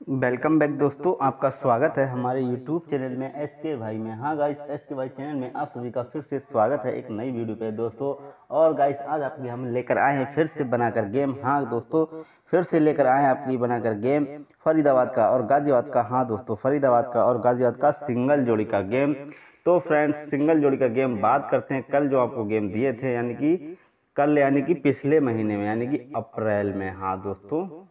Welcome back दोस्तों, आपका स्वागत है हमारे यूट्यूब चैनल में एस के भाई में। हाँ गाइस एस के भाई चैनल में आप सभी का फिर से स्वागत है एक नई वीडियो पे दोस्तों। और गाइस आज आपके हम लेकर आए हैं फिर से बनाकर गेम हाँ दोस्तों, फिर से लेकर आए हैं आपके बनाकर गेम फरीदाबाद का और गाजियाबाद का। हाँ दोस्तों, फरीदाबाद का और गाजियाबाद का सिंगल जोड़ी का गेम तो फ्रेंड्स सिंगल जोड़ी का गेम बात करते हैं। कल जो आपको गेम दिए थे, यानी कि कल, यानी कि पिछले महीने में, यानी कि अप्रैल में। हाँ दोस्तों।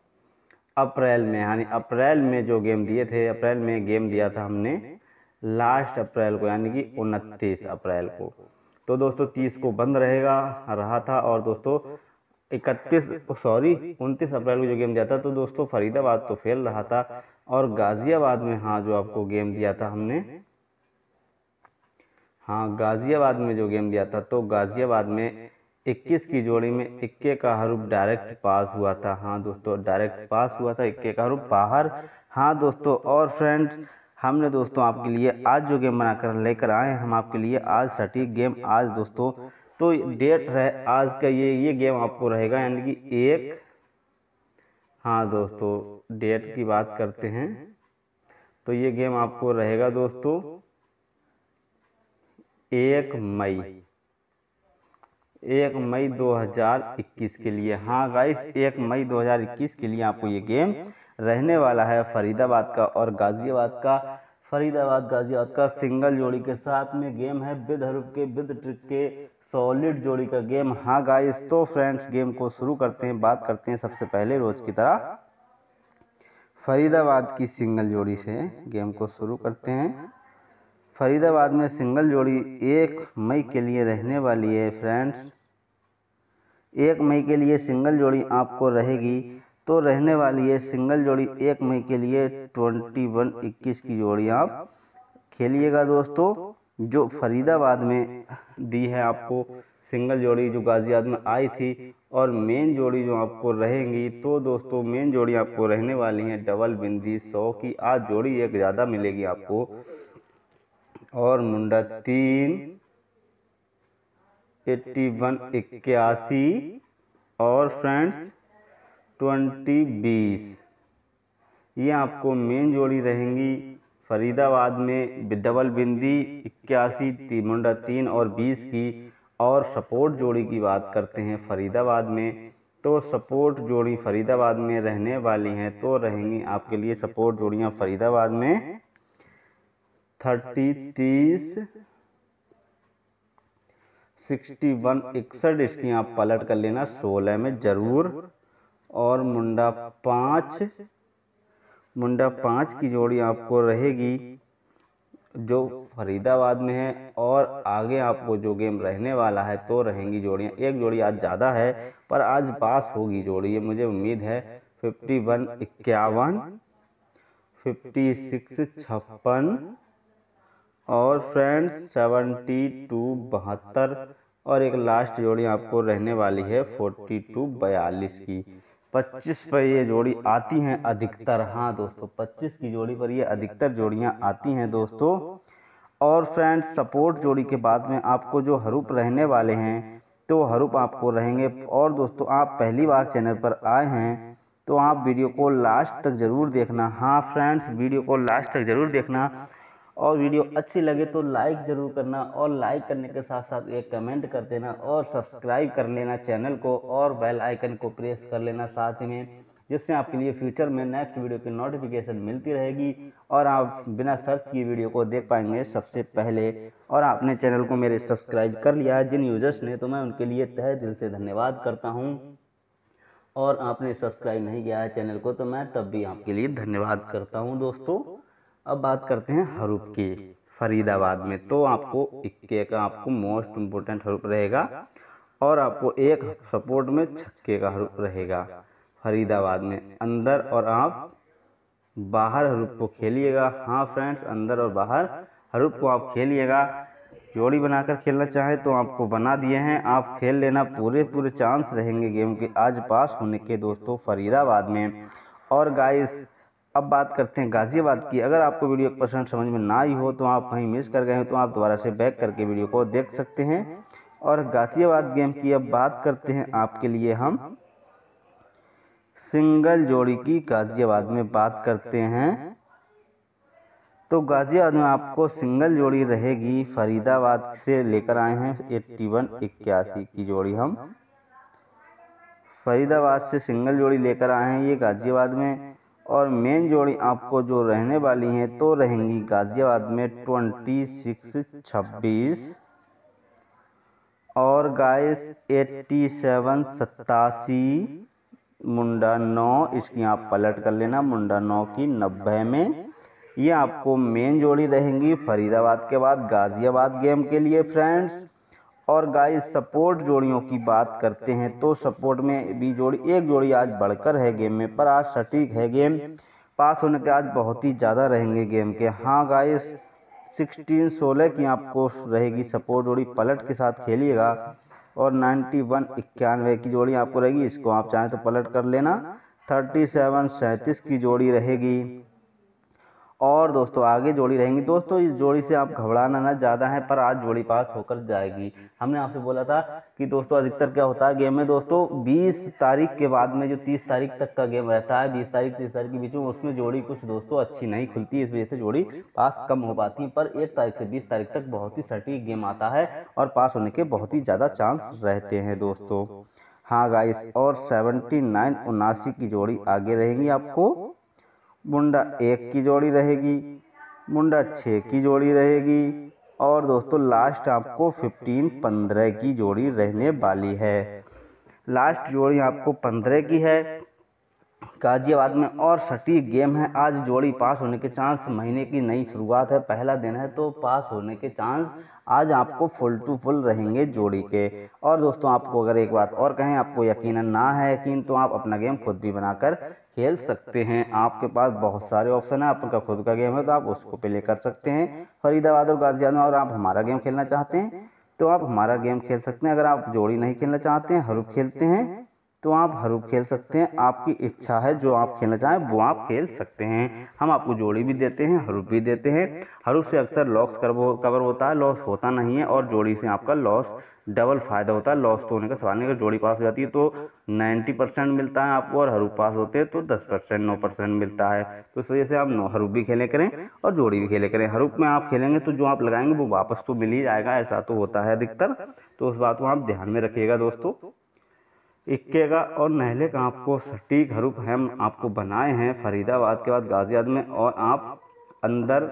अप्रैल में, यानी अप्रैल में जो गेम दिए थे, अप्रैल में गेम दिया था हमने लास्ट अप्रैल को, यानी कि उनतीस अप्रैल को। तो दोस्तों, तीस को बंद रहेगा, रहा था और दोस्तों, इकतीस, सॉरी, उनतीस अप्रैल को जो गेम दिया था तो दोस्तों, फरीदाबाद तो फेल रहा था और गाज़ियाबाद में हाँ जो आपको गेम दिया था हमने हाँ गाज़ियाबाद में जो गेम दिया था तो गाज़ियाबाद में 21 की जोड़ी में इक्के का हरूफ डायरेक्ट पास हुआ था। हाँ दोस्तों डायरेक्ट पास हुआ था, इक्के का हरूफ बाहर। हाँ दोस्तों, और फ्रेंड्स हमने दोस्तों आपके लिए आज जो गेम बनाकर लेकर आए हम आपके लिए आज सटीक गेम आज दोस्तों तो डेट रहे आज का ये ये गेम आपको रहेगा, यानी कि एक। हाँ दोस्तों डेट की बात करते हैं तो ये गेम आपको रहेगा दोस्तों, एक मई। एक मई 2021 के लिए। हाँ गाइस एक मई 2021 के लिए आपको ये गेम रहने वाला है फरीदाबाद का और गाज़ियाबाद का। फरीदाबाद, गाज़ियाबाद का सिंगल जोड़ी के साथ में गेम है विद हरूफ के, विद ट्रिक के सॉलिड जोड़ी का गेम हाँ गाइस तो फ्रेंड्स गेम को शुरू करते हैं, बात करते हैं सबसे पहले रोज की तरह। फरीदाबाद की सिंगल जोड़ी से गेम को शुरू करते हैं। फरीदाबाद में सिंगल जोड़ी एक मई के लिए रहने वाली है फ्रेंड्स एक मई के लिए सिंगल जोड़ी आपको रहेगी तो रहने वाली है सिंगल जोड़ी एक मई के लिए ट्वेंटी वन इक्कीस की जोड़ी आप खेलिएगा दोस्तों, जो फरीदाबाद में दी है आपको सिंगल जोड़ी जो गाजियाबाद में आई थी और मेन जोड़ी जो आपको रहेंगी तो दोस्तों मेन जोड़ी आपको रहने वाली है डबल बिंदी सौ की। आज जोड़ी एक ज़्यादा मिलेगी आपको और मुंडा तीन एट्टी वन इक्यासी और फ्रेंड्स ट्वेंटी बीस। ये आपको मेन जोड़ी रहेंगी फरीदाबाद में डबल बिंदी इक्यासी मुंडा तीन और बीस की और सपोर्ट जोड़ी की बात करते हैं फरीदाबाद में। तो सपोर्ट जोड़ी फरीदाबाद में रहने वाली हैं तो रहेंगी आपके लिए सपोर्ट जोड़ियाँ फरीदाबाद में। थर्टी तीस सिक्सटी वन इकसठ इसकी आप पलट कर लेना, सोलह में ज़रूर। और मुंडा पाँच मुंडा पाँच की जोड़ी आपको रहेगी, जो फरीदाबाद में है। और आगे आपको जो गेम रहने वाला है तो रहेंगी जोड़ियाँ। एक जोड़ी आज ज़्यादा है, पर आज पास होगी जोड़ी, ये मुझे उम्मीद है। फिफ्टी वन इक्यावन, फिफ्टी सिक्स छप्पन और फ्रेंड्स सेवेंटी टू बहत्तर, और एक लास्ट जोड़ी आपको रहने वाली है फोर्टी टू बयालीस की। पच्चीस पर ये जोड़ी आती हैं अधिकतर। हाँ दोस्तों, पच्चीस की जोड़ी पर ये अधिकतर जोड़ियाँ आती हैं दोस्तों। और फ्रेंड्स सपोर्ट जोड़ी के बाद में आपको जो हरूप रहने वाले हैं तो हरूप आपको रहेंगे। और दोस्तों, आप पहली बार चैनल पर आए हैं तो आप वीडियो को लास्ट तक ज़रूर देखना। हाँ फ्रेंड्स वीडियो को लास्ट तक ज़रूर देखना। और वीडियो अच्छी लगे तो लाइक ज़रूर करना और लाइक करने के साथ साथ एक कमेंट कर देना और सब्सक्राइब कर लेना चैनल को और बेल आइकन को प्रेस कर लेना साथ में, जिससे आपके लिए फ्यूचर में नेक्स्ट वीडियो की नोटिफिकेशन मिलती रहेगी और आप बिना सर्च की वीडियो को देख पाएँगे सबसे पहले। और आपने चैनल को मेरे सब्सक्राइब कर लिया है जिन यूज़र्स ने तो मैं उनके लिए तह दिल से धन्यवाद करता हूँ। और आपने सब्सक्राइब नहीं किया है चैनल को तो मैं तब भी आपके लिए धन्यवाद करता हूँ दोस्तों। अब बात करते हैं हरूफ की। फरीदाबाद में तो आपको इक्के का आपको मोस्ट इम्पोर्टेंट हरूफ रहेगा और आपको एक सपोर्ट में छक्के का हरूफ रहेगा। फरीदाबाद में अंदर और आप बाहर हरूफ को खेलिएगा। हाँ फ्रेंड्स अंदर और बाहर हरूफ को आप खेलिएगा। जोड़ी बनाकर खेलना चाहें तो आपको बना दिए हैं। आप खेल लेना पूरे पूरे चांस रहेंगे गेम के आज पास होने के दोस्तों फरीदाबाद में। और गाइस अब बात करते हैं गाज़ियाबाद की। अगर आपको वीडियो परसेंट समझ में ना आई हो तो आप कहीं मिस कर गए हो तो आप दोबारा से बैक करके वीडियो को देख सकते हैं। और गाज़ियाबाद गेम की अब बात करते हैं आपके लिए हम। सिंगल जोड़ी की गाजियाबाद में बात करते हैं। तो गाजियाबाद में आपको सिंगल जोड़ी रहेगी, फरीदाबाद से लेकर आए हैं एट्टी वन इक्यासी की जोड़ी हम। फरीदाबाद से सिंगल जोड़ी लेकर आए हैं ये गाजियाबाद में। और मेन जोड़ी आपको जो रहने वाली हैं तो रहेंगी गाजियाबाद में ट्वेंटी सिक्स छब्बीस और गाइस एट्टी सेवन सत्तासी, मुंडा नौ, इसकी आप पलट कर लेना, मुंडा नौ की नब्बे में। ये आपको मेन जोड़ी रहेंगी फरीदाबाद के बाद गाज़ियाबाद गेम के लिए, फ्रेंड्स। और गाइस सपोर्ट जोड़ियों की बात करते हैं तो सपोर्ट में भी जोड़ी, एक जोड़ी आज बढ़कर है गेम में, पर आज सटीक है गेम पास होने के आज बहुत ही ज़्यादा रहेंगे गेम के। हाँ गाइस सिक्सटीन सोलह की आपको रहेगी सपोर्ट जोड़ी, पलट के साथ खेलिएगा। और नाइन्टी वन इक्यानवे की जोड़ी आपको रहेगी, इसको आप चाहें तो पलट कर लेना। थर्टी सेवन सैंतीस की जोड़ी रहेगी। और दोस्तों, आगे जोड़ी रहेंगी। दोस्तों, इस जोड़ी से आप घबराना ना, ज़्यादा है, पर आज जोड़ी पास होकर जाएगी। हमने आपसे बोला था कि दोस्तों, अधिकतर क्या होता है गेम में? दोस्तों 20 तारीख के बाद में जो 30 तारीख तक का गेम रहता है 20 तारीख, तीस तारीख के बीच में, उसमें जोड़ी कुछ दोस्तों अच्छी नहीं खुलती। इस वजह से जोड़ी पास कम हो पाती है, पर एक तारीख से बीस तारीख तक बहुत ही सटीक गेम आता है और पास होने के बहुत ही ज़्यादा चांस रहते हैं, दोस्तों। हाँ गाइस और सेवेंटी नाइन उनासी की जोड़ी आगे रहेंगी आपको। मुंडा एक की जोड़ी रहेगी, मुंडा छः की जोड़ी रहेगी। और दोस्तों लास्ट आपको फिफ्टीन पंद्रह की जोड़ी रहने वाली है। लास्ट जोड़ी आपको पंद्रह की है। गाजियाबाद में और सटीक गेम है। आज जोड़ी पास होने के चांस महीने की नई शुरुआत है। पहला दिन है तो पास होने के चांस आज आपको फुल टू फुल रहेंगे जोड़ी के। और दोस्तों, आपको अगर एक बात और कहें, आपको यकीन ना है यकीन तो आप अपना गेम खुद भी बनाकर खेल सकते हैं। आपके पास बहुत सारे ऑप्शन है। आपका खुद का गेम है तो आप उसको प्ले कर सकते हैं। फरीदाबाद और गाजियाबाद और आप हमारा गेम खेलना चाहते हैं तो आप हमारा गेम खेल सकते हैं। अगर आप जोड़ी नहीं खेलना चाहते हैं हरूफ खेलते हैं तो आप हरूफ खेल सकते हैं। आपकी इच्छा है जो आप खेलना चाहें, वो आप खेल सकते हैं। हम आपको जोड़ी भी देते हैं हरूप भी देते हैं। हरूफ से अक्सर लॉस कवर होता है लॉस होता नहीं है और जोड़ी से आपका लॉस डबल फ़ायदा होता है। लॉस तो होने का सवाल नहीं, अगर जोड़ी पास हो जाती है तो नाइन्टी परसेंट मिलता है आपको और हरूप पास होते हैं तो दस परसेंट नौ परसेंट मिलता है। तो इस वजह से आप नौ हरूप भी खेले करें और जोड़ी भी खेले करें। हरूप में आप खेलेंगे तो जो आप लगाएँगे वो वापस तो मिल ही जाएगा, ऐसा तो होता है अधिकतर। तो उस बात को आप ध्यान में रखिएगा दोस्तों। इक्के का और नहले का आपको सटीक हरूप हम आपको बनाए हैं फरीदाबाद के बाद गाजियाबाद में और आप अंदर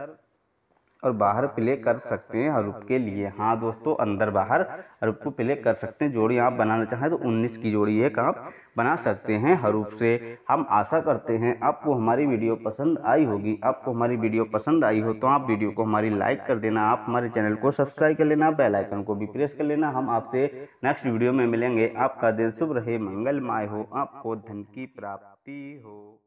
और बाहर प्ले कर सकते हैं हरूप के लिए। हाँ दोस्तों, अंदर बाहर हरूप को प्ले कर सकते हैं। जोड़ी आप बनाना चाहें तो 19 की जोड़ी एक आप बना सकते हैं हरूप से। हम आशा करते हैं आपको हमारी वीडियो पसंद आई होगी। आपको हमारी वीडियो पसंद आई हो तो आप वीडियो को हमारी लाइक कर देना। आप हमारे चैनल को सब्सक्राइब कर लेना, बेल आइकन को भी प्रेस कर लेना। हम आपसे नेक्स्ट वीडियो में मिलेंगे। आपका दिन शुभ रहे, मंगलमय हो। आपको धन की प्राप्ति हो।